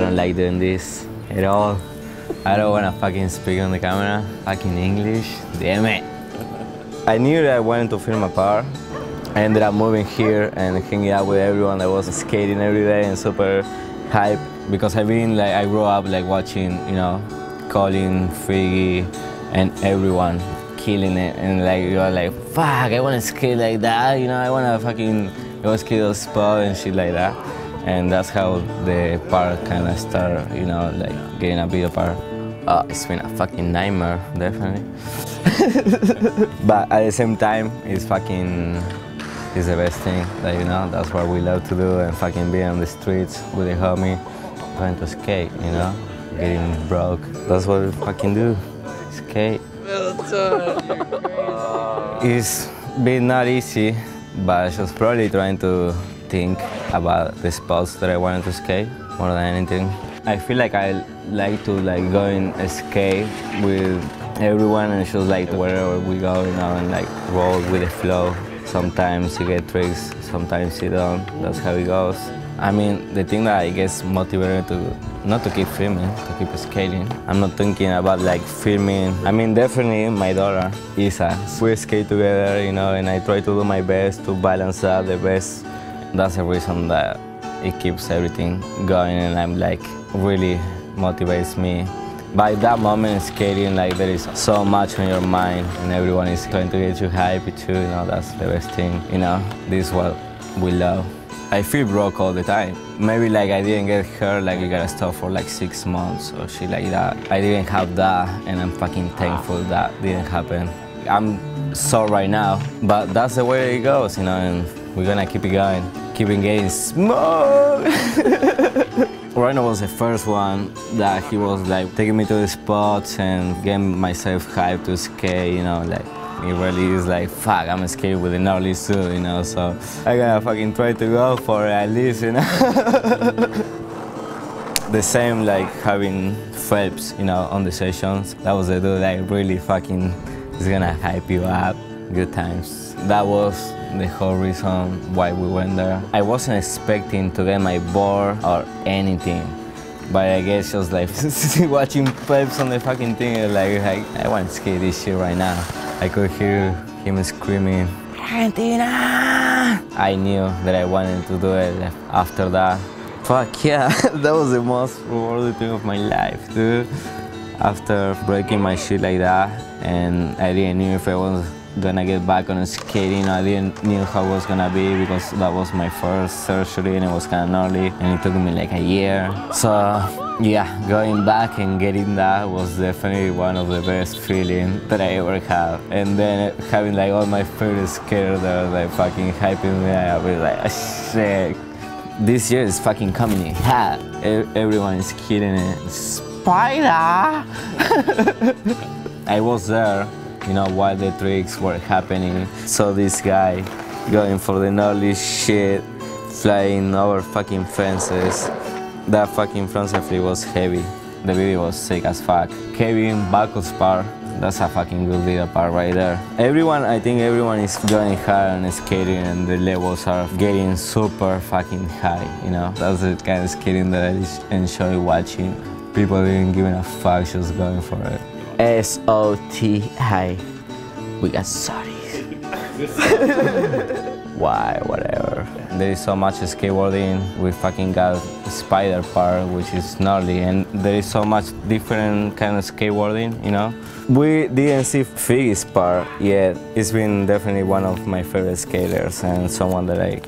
like doing this at all. I don't wanna fucking speak on the camera, fucking English, damn it. I knew that I wanted to film a part. I ended up moving here and hanging out with everyone that was skating every day and super hype because I've been like, I grew up like watching, you know, Colin, Figgy, and everyone killing it and like you're like, fuck, I wanna skate like that, you know, I wanna fucking go skate those spot and shit like that. And that's how the part kind of started, you know, like getting a bigger part. Oh, uh, it's been a fucking nightmare, definitely. but at the same time, it's fucking, it's the best thing, like, you know, that's what we love to do and fucking be on the streets with a homie, trying to skate, you know, getting broke. That's what we fucking do, skate. it's been not easy, but I was probably trying to think about the spots that I wanted to skate more than anything. I feel like I like to like go and skate with everyone and just like wherever we go, you know, and like roll with the flow. Sometimes you get tricks, sometimes you don't. That's how it goes. I mean, the thing that I guess motivated to not to keep filming, to keep skating. I'm not thinking about like filming. I mean, definitely my daughter, Isa. We skate together, you know, and I try to do my best to balance out the best. That's the reason that it keeps everything going and I'm like really motivates me. By that moment skating, like there is so much on your mind and everyone is trying to get you happy too, you know, that's the best thing, you know, this is what we love. I feel broke all the time. Maybe like I didn't get hurt, like you gotta stop for like six months or shit like that. I didn't have that and I'm fucking thankful that didn't happen. I'm sore right now, but that's the way it goes, you know, and we're gonna keep it going. Keeping getting smoke! Rhino was the first one that he was like taking me to the spots and getting myself hyped to skate, you know, like it really is like, fuck, I'm skating with an early suit, you know, so I gotta fucking try to go for it at least, you know. the same like having Phelps, you know, on the sessions. That was a dude like really fucking is gonna hype you up. Good times. That was the whole reason why we went there. I wasn't expecting to get my board or anything. But I guess just like watching Phelps on the fucking thing, like, like I want to skate this shit right now. I could hear him screaming, Argentina! I knew that I wanted to do it after that. Fuck yeah, that was the most rewarding thing of my life, dude. After breaking my shit like that, and I didn't know if I was gonna get back on skating. I didn't know how it was gonna be because that was my first surgery and it was kind of early and it took me like a year. So yeah, going back and getting that was definitely one of the best feelings that I ever had. And then having like all my favorite skaters that were like fucking hyping me I was like, oh, shit. This year is fucking coming in. Everyone is killing it. Spider! I was there you know, while the tricks were happening. So this guy going for the gnarly shit, flying over fucking fences. That fucking frontal flip was heavy. The video was sick as fuck. Kevin Baekkel part, that's a fucking good video part right there. Everyone, I think everyone is going hard and skating and the levels are getting super fucking high, you know? That's the kind of skating that I enjoy watching. People even giving a fuck, just going for it. S-O-T-I. We got sorry. Why, whatever. There is so much skateboarding. We fucking got spider part, which is gnarly, and there is so much different kind of skateboarding, you know? We didn't see Figgy's part yet. It's been definitely one of my favorite skaters and someone that I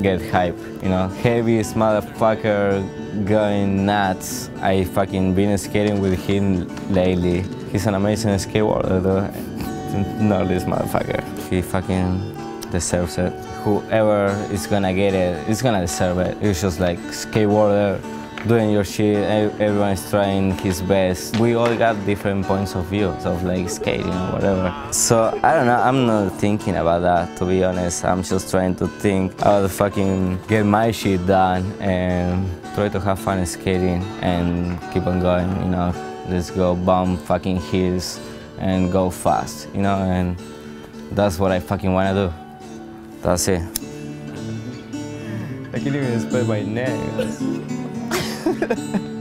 get hype, you know? Heaviest motherfucker going nuts. I fucking been skating with him lately. He's an amazing skateboarder, though. Not this motherfucker. He fucking deserves it. Whoever is gonna get it, is gonna deserve it. It's just like skateboarder, doing your shit, everyone is trying his best. We all got different points of view of like skating or whatever. So I don't know, I'm not thinking about that to be honest. I'm just trying to think how to fucking get my shit done and try to have fun skating and keep on going, you know. Let's go bomb fucking hills and go fast, you know, and that's what I fucking wanna do. That's it. I can't even spell my name.